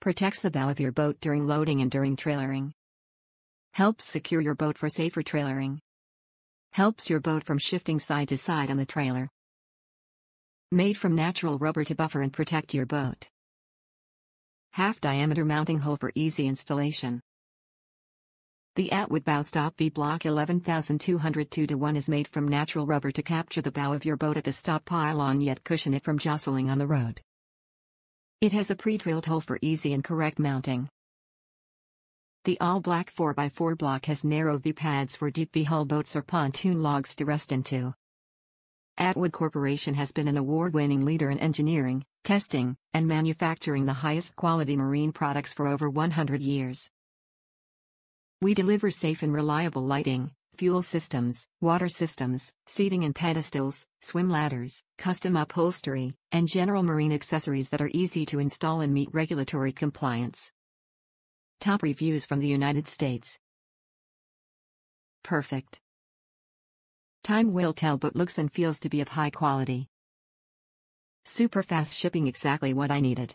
Protects the bow of your boat during loading and during trailering. Helps secure your boat for safer trailering. Helps your boat from shifting side to side on the trailer. Made from natural rubber to buffer and protect your boat. Half diameter mounting hole for easy installation. The Attwood bow stop V block 11202 to 1 is made from natural rubber to capture the bow of your boat at the stop pylon yet cushion it from jostling on the road. It has a pre-drilled hole for easy and correct mounting. The all-black 4x4 block has narrow V-pads for deep V-hull boats or pontoon logs to rest into. Attwood Corporation has been an award-winning leader in engineering, testing, and manufacturing the highest quality marine products for over 100 years. We deliver safe and reliable lighting, fuel systems, water systems, seating and pedestals, swim ladders, custom upholstery, and general marine accessories that are easy to install and meet regulatory compliance. Top reviews from the United States. Perfect. Time will tell but looks and feels to be of high quality. Super fast shipping exactly what I needed.